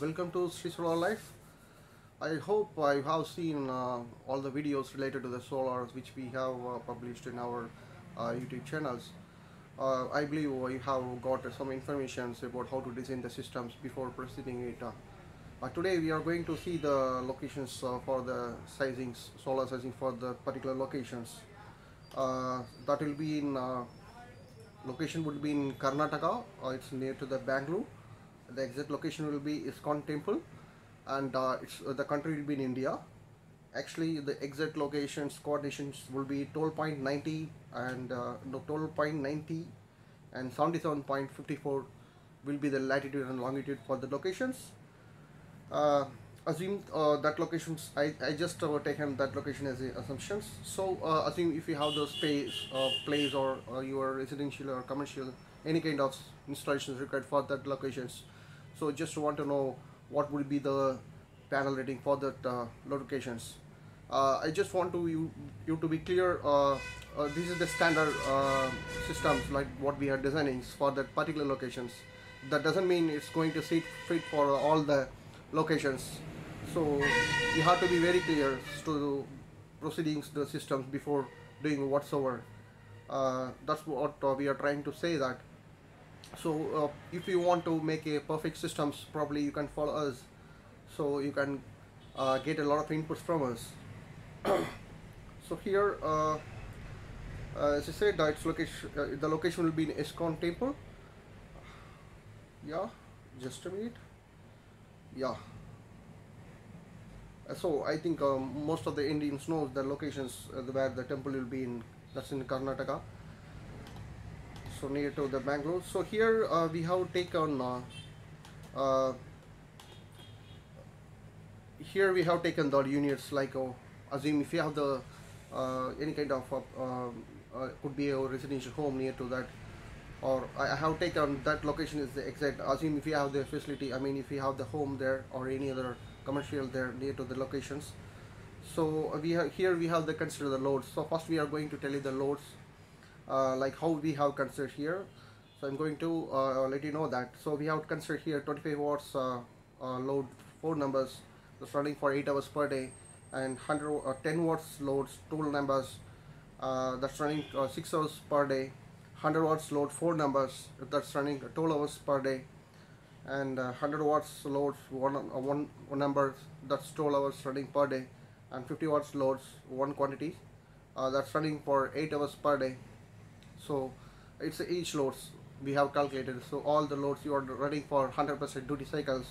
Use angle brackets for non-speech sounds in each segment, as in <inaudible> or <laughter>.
welcome to Sri Solar Life. I hope I have seen uh, all the videos related to the solars which we have uh, published in our uh, YouTube channels. Uh, I believe we have got some information about how to design the systems before proceeding it. Today we are going to see the locations uh, for the sizings, solar sizing for the particular locations. Uh, that will be in location would be in Karnataka. It's near to the Bangalore. The exact location will be ISKCON Temple, and uh, it's uh, the country will be in India. Actually, the exact locations coordinations will be 12.90 and uh, no 12.90 and 77.54 will be the latitude and longitude for the locations. Uh, assume uh, that locations I, I just uh, taken that location as assumptions so uh, assume if you have the space uh, place or uh, your residential or commercial any kind of installations required for that locations so just want to know what will be the panel rating for that uh, locations uh, I just want to you, you to be clear uh, uh, this is the standard systems like what we are designing for that particular locations. That doesn't mean it's going to sit fit for all the locations. So you have to be very clear to proceedings the systems before doing whatsoever. Uh, that's what uh, we are trying to say that so uh, if you want to make a perfect systems probably you can follow us. So you can uh, get a lot of inputs from us. <coughs> So here uh, uh, as I said its location uh, the location will be in ISKCON temple. Yeah just a minute. Yeah. Uh, so I think um, most of the Indians know the locations where the temple will be in. That's in Karnataka so near to the Bangalore. So here uh, we have taken uh, uh, here we have taken the units like uh, assume if you have the uh, any kind of uh, could be a residential home near to that or I have taken that location is the exact assume if you have the facility I mean if you have the home there or any other commercial there near to the locations. So we have here we have the consider the loads. So first we are going to tell you the loads like how we have considered here. So I'm going to uh, let you know that. So we have considered here 25 watts uh, uh, load four numbers that's running for 8 hours per day and 100 uh, 10 watts loads two numbers uh, that's running uh, 6 hours per day 100 watts load four numbers that's running 12 hours per day and uh, 100 watts loads one, uh, one one number that's 12 hours running per day and 50 watts loads one quantity uh, that's running for 8 hours per day so it's each loads we have calculated. So all the loads you are running for 100% duty cycles.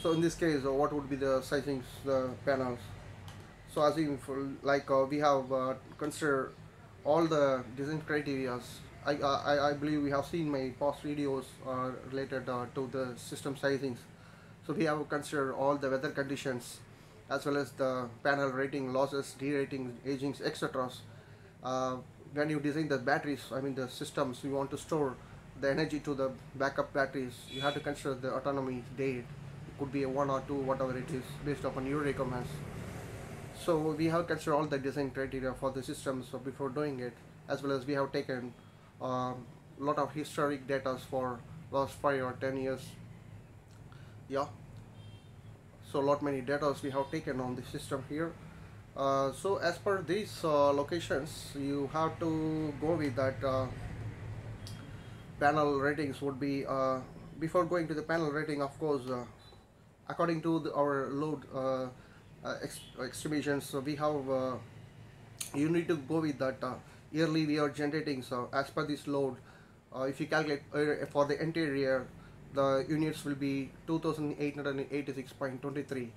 So in this case uh, what would be the sizings the panels? So as for like uh, we have uh, considered all the design criteria I, I, I believe we have seen my past videos uh, related uh, to the system sizings. So we have considered all the weather conditions as well as the panel rating losses derating agings etc uh, when you design the batteries i mean the systems you want to store the energy to the backup batteries you have to consider the autonomy date. It could be a one or two whatever it is based upon your requirements. So we have considered all the design criteria for the systems before doing it as well as we have taken a um, lot of historic data for last five or ten years. Yeah. So lot many data we have taken on the system here uh, so as per these uh, locations you have to go with that uh, panel ratings would be uh, before going to the panel rating of course uh, according to the, our load uh, estimations so we have you need to go with that yearly we are generating so as per this load if you calculate for the interior the units will be 2886.23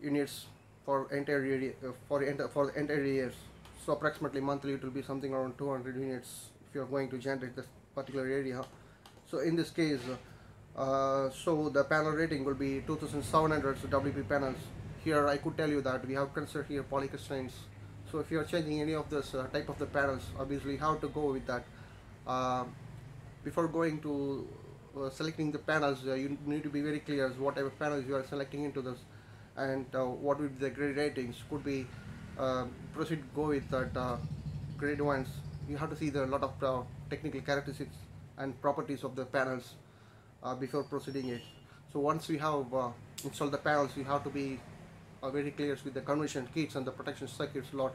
units for entire area uh, for enter, for the entire years so approximately monthly it will be something around 200 units if you are going to generate this particular area. So in this case uh, so the panel rating will be 2700 WP panels. Here I could tell you that we have considered here polycrystallines so if you are changing any of this uh, type of the panels obviously how to go with that? Uh, before going to uh, selecting the panels you need to be very clear as whatever panels you are selecting into this and uh, what would be the grade ratings? Could be uh, proceed go with that uh, grade ones. You have to see the lot of technical characteristics and properties of the panels before proceeding it. So once we have installed the panels we have to be very clear with the conversion kits and the protection circuits lot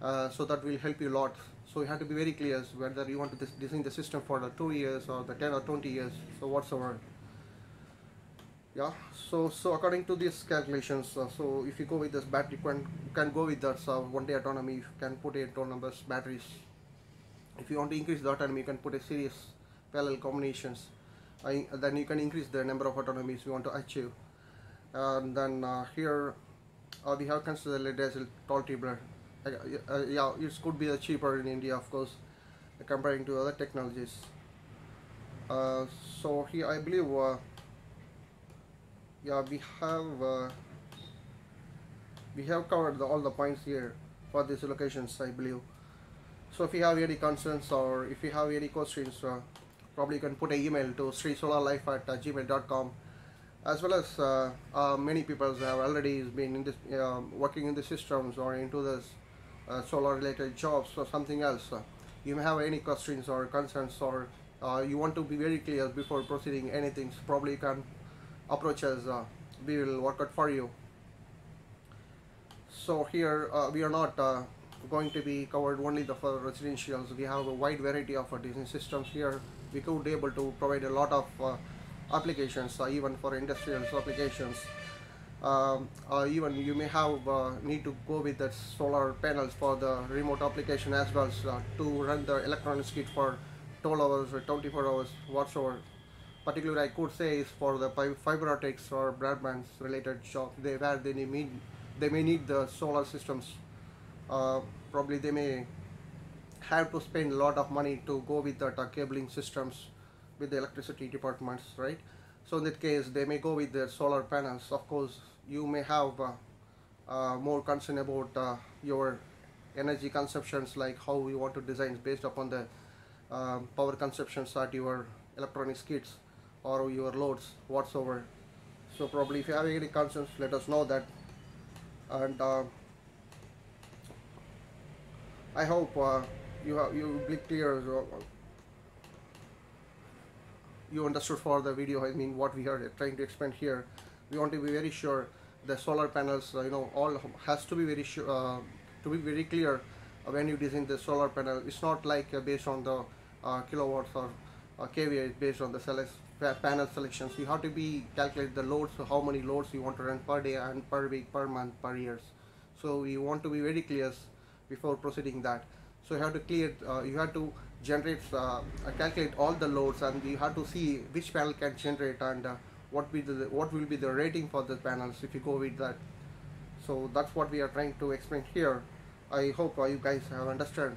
uh, so that will help you a lot. So you have to be very clear whether you want to design the system for the 2 years or the 10 or 20 years so whatsoever yeah so so according to these calculations uh, so if you go with this battery can, can go with that so one day autonomy you can put it on numbers batteries. If you want to increase the autonomy you can put a series parallel combinations. I, then you can increase the number of autonomies you want to achieve. And then uh, here uh, we have considered lead acid tall tubular uh, uh, yeah it could be cheaper in India of course comparing to other technologies. Uh, so here I believe yeah we have uh, we have covered the, all the points here for these locations I believe. So if you have any concerns or if you have any questions uh, probably you can put an email to srisolarlife at uh, gmail.com as well as uh, uh, many people have already been in this um, working in the systems or into this uh, solar related jobs or something else. You may have any questions or concerns or uh, you want to be very clear before proceeding anything so probably you can approach us uh, we will work out for you. So here uh, we are not uh, going to be covered only the for residentials. We have a wide variety of uh, design systems here. We could be able to provide a lot of uh, applications uh, even for industrial applications. Um, even you may have need to go with the solar panels for the remote application as well so, to run the electronics kit for 12 hours or 24 hours whatsoever particularly I could say is for the fiber optics or broadbands related jobs they where they need they may need the solar systems. Uh, probably they may have to spend a lot of money to go with the uh, cabling systems with the electricity departments right? So in that case they may go with the solar panels. Of course you may have uh, uh, more concern about uh, your energy consumptions like how you want to design based upon the um, power consumptions at your electronics kits or your loads whatsoever. So probably if you have any concerns let us know that. And uh, I hope uh, you have you be clear you understood for the video I mean what we are trying to explain here. We want to be very sure the solar panels uh, you know all has to be very sure uh, to be very clear when you design the solar panel. It's not like uh, based on the uh, kilowatts or uh, kVA it's based on the pa- panel selections. You have to be calculate the loads so how many loads you want to run per day and per week per month per years. So we want to be very clear before proceeding that. So you have to clear uh, you have to generate uh, uh, calculate all the loads and you have to see which panel can generate and uh, what be the what will be the rating for the panels if you go with that. So that's what we are trying to explain here. I hope uh, you guys have understood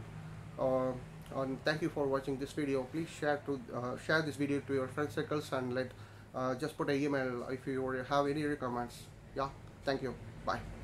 uh, and thank you for watching this video. Please share to uh, share this video to your friend circles and let uh, just put an email if you have any comments yeah. Thank you. Bye